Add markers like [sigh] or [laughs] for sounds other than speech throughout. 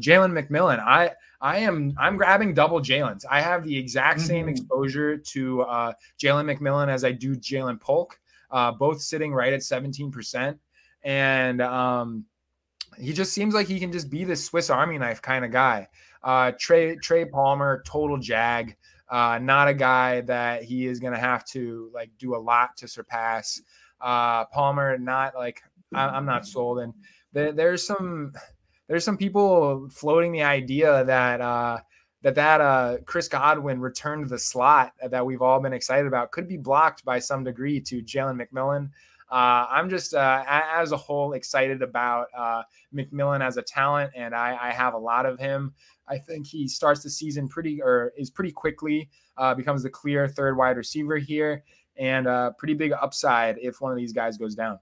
Jalen McMillan, I I am I'm grabbing double Jalen's. I have the exact same mm-hmm. exposure to uh, Jalen McMillan as I do Ja'Lynn Polk, uh, both sitting right at 17%. And um, he just seems like he can just be this Swiss Army knife kind of guy. Uh, Trey Trey Palmer, total jag. Uh, not a guy that he is going to have to like do a lot to surpass. Uh, Palmer, not like I, am not sold. And there, there's some there's some people floating the idea that uh, that that uh, Chris Godwin return to the slot that we've all been excited about could be blocked by some degree to Jalen McMillan. Uh, I'm just, uh, as a whole, excited about uh, McMillan as a talent, and I, I, have a lot of him. I think he starts the season pretty, or is pretty quickly, uh, becomes the clear third wide receiver here, and pretty big upside if one of these guys goes down.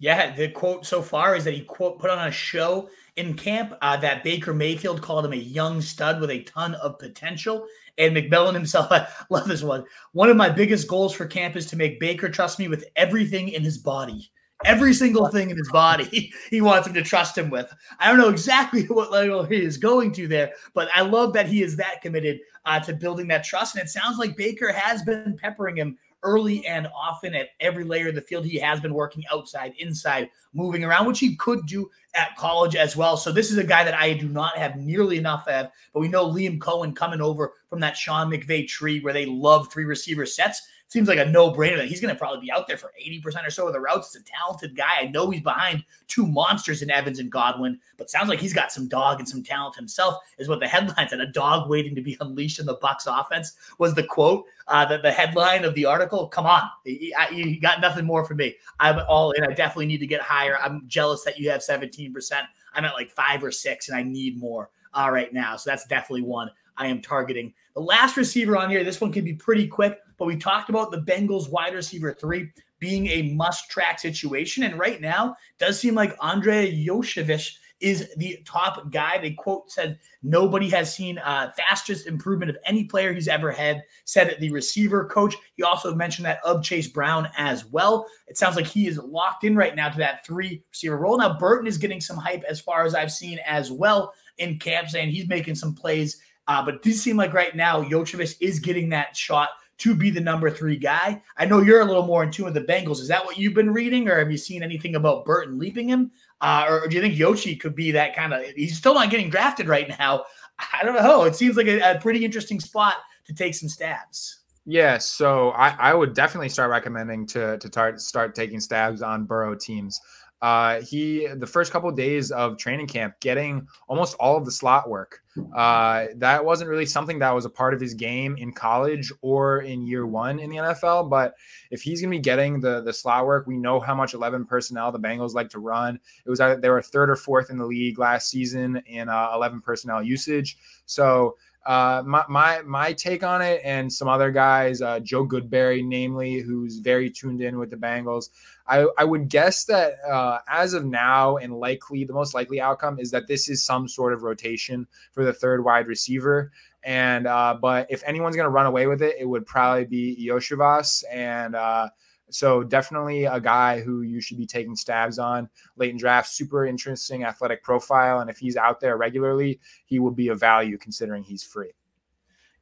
Yeah, the quote so far is that he quote put on a show in camp uh, that Baker Mayfield called him a young stud with a ton of potential. And McMillan himself, [laughs] I love this one. One of my biggest goals for camp is to make Baker trust me with everything in his body. Every single thing in his body, [laughs] he wants him to trust him with. I don't know exactly [laughs] what level he is going to there, but I love that he is that committed uh, to building that trust. And it sounds like Baker has been peppering him early and often at every layer of the field. He has been working outside, inside, moving around, which he could do at college as well. So this is a guy that I do not have nearly enough of. But we know Liam Coen coming over from that Sean McVay tree where they love three receiver sets seems like a no-brainer that he's going to probably be out there for 80% or so of the routes. He's a talented guy. I know he's behind two monsters in Evans and Godwin, but sounds like he's got some dog and some talent himself, is what the headline said. A dog waiting to be [laughs] unleashed in the Bucs offense was the quote. Uh, the, the headline of the article. Come on, you, got nothing more for me. I'm all in. I definitely need to get higher. I'm jealous that you have 17%. I'm at like five or six, and I need more uh, right now. So that's definitely one I am targeting. The last receiver on here, this one can be pretty quick, but we talked about the Bengals wide receiver three being a must track situation. And right now, does seem like Andrei Iosivas is the top guy. They quote said nobody has seen uh, fastest improvement of any player he's ever had. Said the receiver coach. He also mentioned that of Chase Brown as well. It sounds like he is locked in right now to that three receiver role. Now Burton is getting some hype as far as I've seen as well in camp, saying he's making some plays uh, but it does seem like right now, Iosivas is getting that shot to be the number three guy. I know you're a little more in tune with the Bengals. Is that what you've been reading, or have you seen anything about Burton leaping him? Uh, or, do you think Yoshi could be that kind of? He's still not getting drafted right now. I don't know. It seems like a, a pretty interesting spot to take some stabs. Yeah, so I, I would definitely start recommending to to start start taking stabs on Burrow teams. Uh, he the first couple of days of training camp getting almost all of the slot work. Uh, that wasn't really something that was a part of his game in college or in year one in the NFL. But if he's going to be getting the the slot work, we know how much 11 personnel the Bengals like to run. It was they were third or fourth in the league last season in uh, 11 personnel usage. So uh, my, my my take on it, and some other guys, uh, Joe Goodberry, namely, who's very tuned in with the Bengals. I, I would guess that uh, as of now, and likely the most likely outcome is that this is some sort of rotation for the third wide receiver. And uh, but if anyone's going to run away with it, it would probably be Iosivas and. Uh, so definitely a guy who you should be taking stabs on late in draft. Super interesting athletic profile, and if he's out there regularly, he will be a value considering he's free.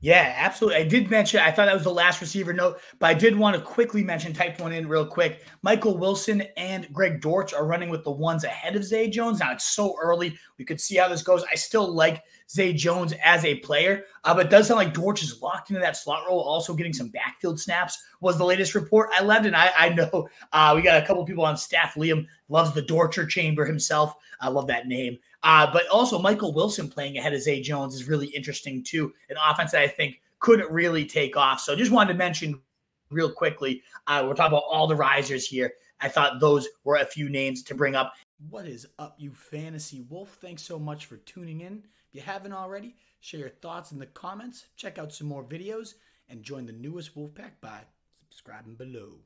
Yeah, absolutely. I did mention, I thought that was the last receiver note, but I did want to quickly mention, type one in real quick. Michael Wilson and Greg Dortch are running with the ones ahead of Zay Jones. Now it's so early. We could see how this goes. I still like Zay Jones as a player, uh, but it does sound like Dortch is locked into that slot role, also getting some backfield snaps, was the latest report I left. And I, I know uh, we got a couple people on staff. Liam loves the Dorcher chamber himself. I love that name. Uh, but also Michael Wilson playing ahead of Zay Jones is really interesting too. An offense that I think couldn't really take off. So just wanted to mention real quickly. Uh, we're talking about all the risers here. I thought those were a few names to bring up. What is up, you fantasy wolf? Thanks so much for tuning in. If you haven't already, share your thoughts in the comments, check out some more videos, and join the newest Wolfpack by subscribing below.